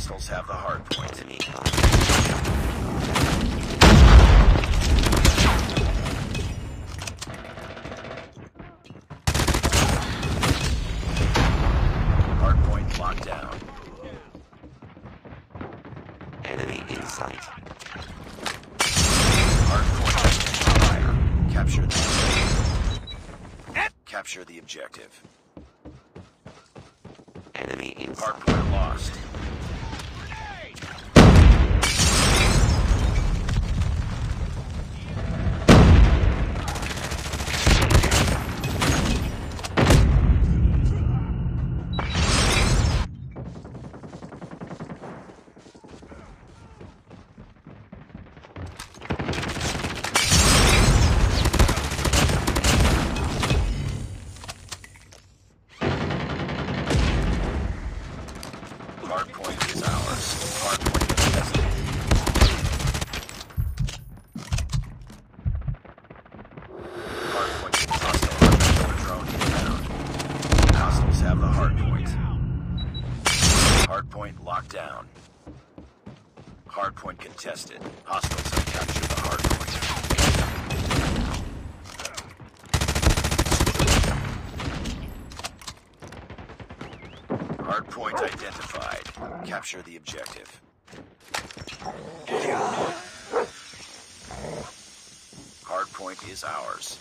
Hostiles have the hard point. Enemy contact. Hard point locked down. Enemy in sight. Hard point fire. Capture the Capture the objective. Enemy in Hard sight. point lost. Hard point locked down. Hard point contested. Hostiles have captured the hard point. Hard point identified. Capture the objective. Hard point is ours.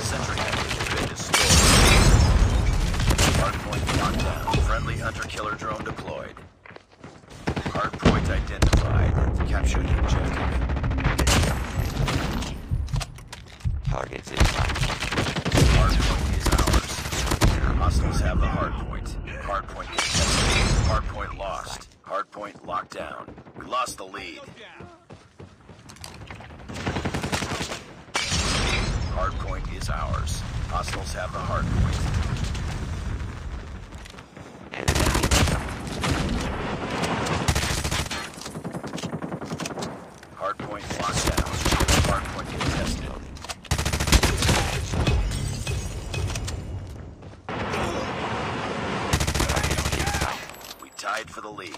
Network has been destroyed. Hardpoint locked down. Friendly hunter-killer drone deployed. Hardpoint identified. Capture the objective. Targets in sight. Hardpoint is ours. Hostiles have the hardpoint. Hardpoint contested. Hardpoint lost. Hardpoint locked down. We lost the lead. Hardpoint is ours. Hostiles have the. We tied for the lead.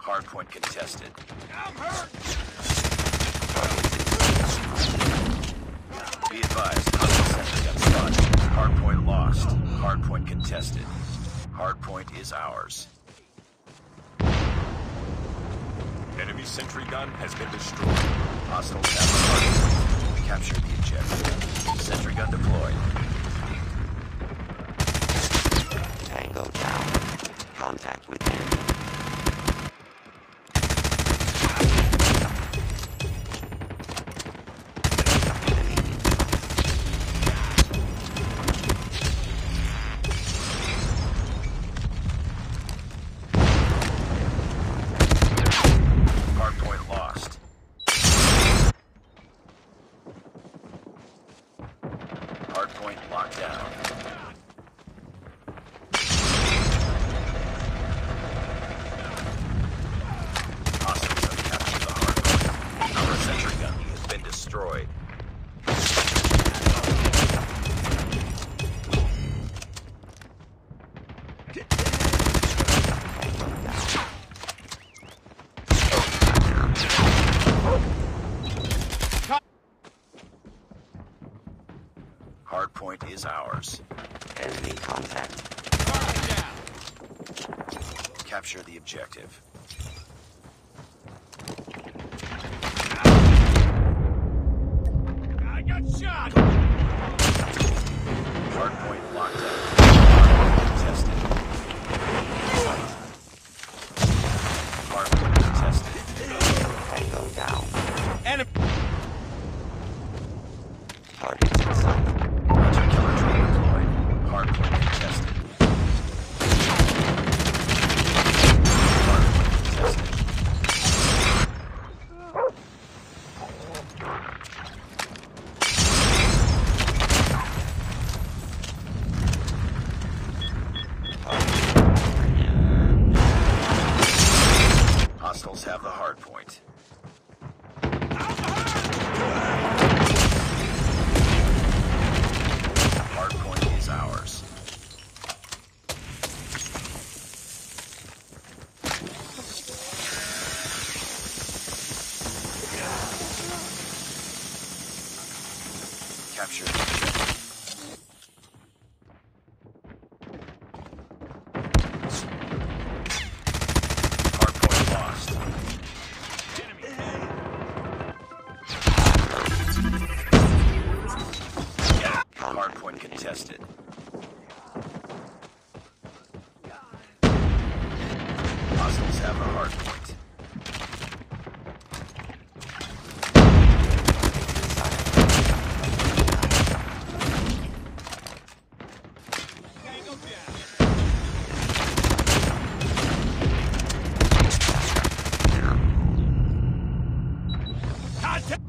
Hardpoint contested. Be advised, hostile gun spotted. Hardpoint lost. Hardpoint contested. Hardpoint is ours. Enemy sentry gun has been destroyed. Hostiles have the hardpoint. Capture the objective. Sentry gun deployed. Tango down. Contact with enemy. Enemy in sight. Hardpoint lost. Hardpoint locked down. Hostiles have captured the hardpoint. Our sentry gun has been destroyed. Tango down. Hardpoint is ours. Enemy contact. Capture the objective. Targets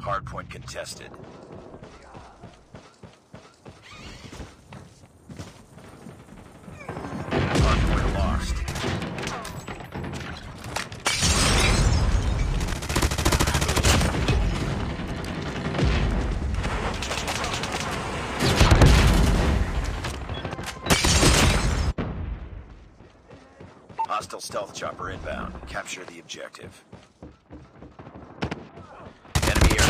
Hardpoint contested. Hardpoint lost. Hostile stealth chopper inbound. Capture the objective.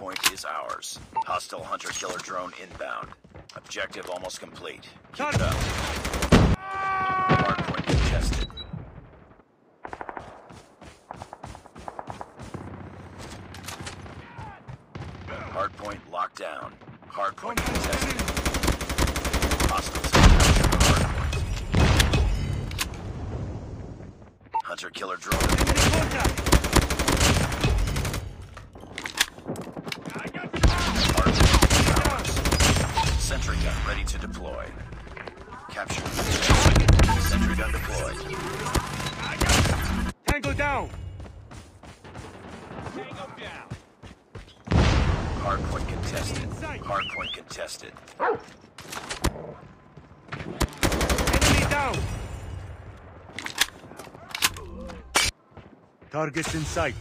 Hardpoint is ours. Hostile hunter killer drone inbound. Objective almost complete. Keep it up. Hardpoint contested. Hardpoint locked down. Hardpoint contested. Hostiles hardpoint. Hunter killer drone Enemy deployed. contact! Hardpoint is ours. Sentry gun ready to deploy. Capture. Sentry gun deployed. Tango down! Hardpoint contested. Hardpoint contested. Enemy down! Targets in sight.